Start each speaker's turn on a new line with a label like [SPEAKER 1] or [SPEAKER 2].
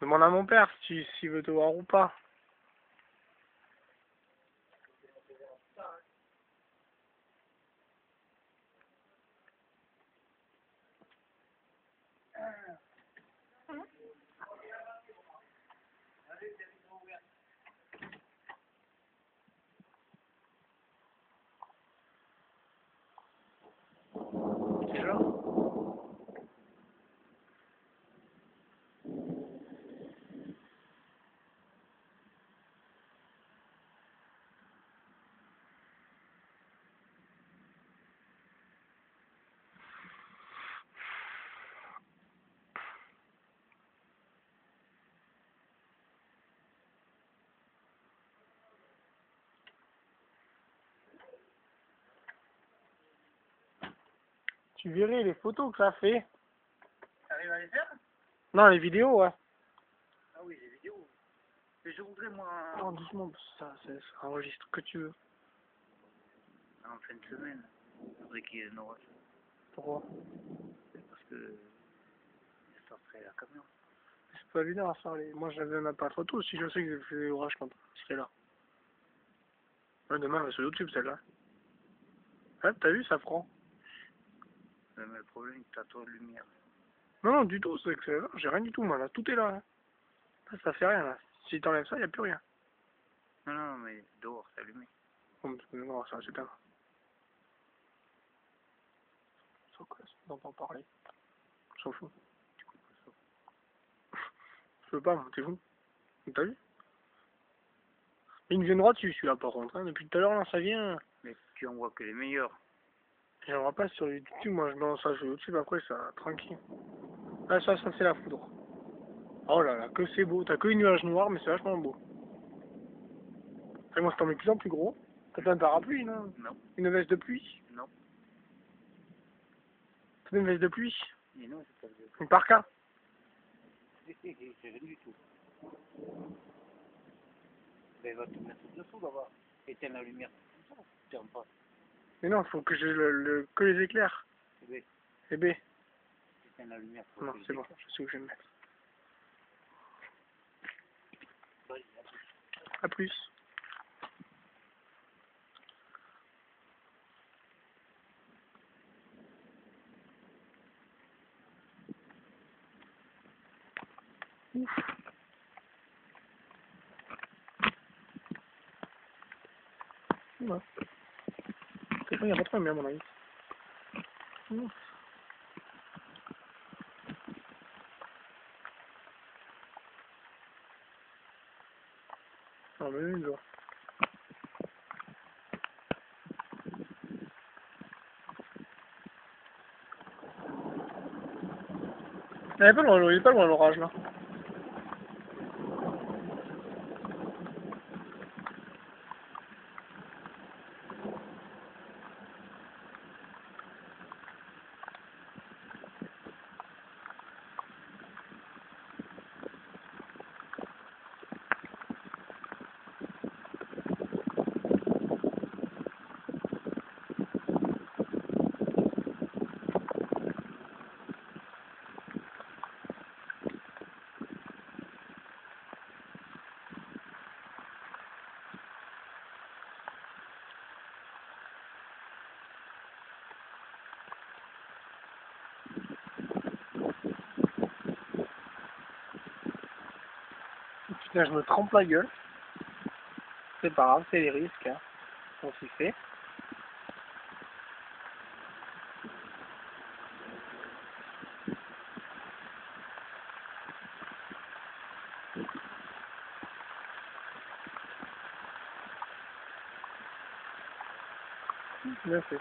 [SPEAKER 1] Demande à mon père si s'il veut te voir ou pas. Tu verrais les photos que ça fait.
[SPEAKER 2] T'arrives à les faire?
[SPEAKER 1] Non, les vidéos, ouais.
[SPEAKER 2] Ah oui, les vidéos. Mais je voudrais, moi,
[SPEAKER 1] Non, doucement, ça, ça, ça enregistre que tu veux.
[SPEAKER 2] en fin de semaine, je voudrais qu'il y ait une orage.
[SPEAKER 1] Pourquoi?
[SPEAKER 2] Parce que ça serait la camion.
[SPEAKER 1] C'est pas évident à faire. Les... Moi, j'avais même pas de photos si je sais que j'ai fait des orages quand je serai là. Demain, elle va sur YouTube, celle-là. Ouais, t'as vu, ça prend.
[SPEAKER 2] Mais le problème, c'est que t'as trop de lumière.
[SPEAKER 1] Non, non, du tout, c'est que c'est- j'ai rien du tout, moi, là. Tout est là. hein. Là, ça fait rien, là. Si t'enlèves ça, y a plus rien.
[SPEAKER 2] Non, non, mais dehors, c'est allumé.
[SPEAKER 1] Bon, non, ça, c'est pas. Faut que on entend parler. On s'en fout. Je veux pas, moi, t'es fou. T'as vu? Il me vient droit dessus, celui-là, par contre. Hein. Depuis tout à l'heure, là, ça vient.
[SPEAKER 2] Mais tu en vois que les meilleurs.
[SPEAKER 1] J'en vois pas sur YouTube, moi, je lance ça sur YouTube, après, ça, tranquille. Là, ça, ça, c'est la foudre. Oh là là, que c'est beau. T'as que les nuages noirs, mais c'est vachement beau. Et moi, c'est en de plus en plus gros. T'as plein de parapluies, non?
[SPEAKER 2] Non,
[SPEAKER 1] Une veste de pluie?
[SPEAKER 2] Non.
[SPEAKER 1] T'as une veste de pluie?
[SPEAKER 2] Mais non, c'est pas.
[SPEAKER 1] Une parka?
[SPEAKER 2] C'est rien du tout. Ben, va te mettre dessous là-bas. Éteins la lumière. Tiens pas.
[SPEAKER 1] Mais non, faut que j'ai le, le- que les éclairs.
[SPEAKER 2] Eh
[SPEAKER 1] B.
[SPEAKER 2] la lumière.
[SPEAKER 1] Non, c'est
[SPEAKER 2] je
[SPEAKER 1] bon, je sais où je vais me mettre. A plus. Ouf. Ouais. C'est il n'y a pas de lumière, à mon avis. Ouf. Ah, mais une jour. Il est pas loin, il est pas loin l'orage là. Je me trempe la gueule. C'est pas grave, c'est les risques. Hein. On s'y fait. Fait.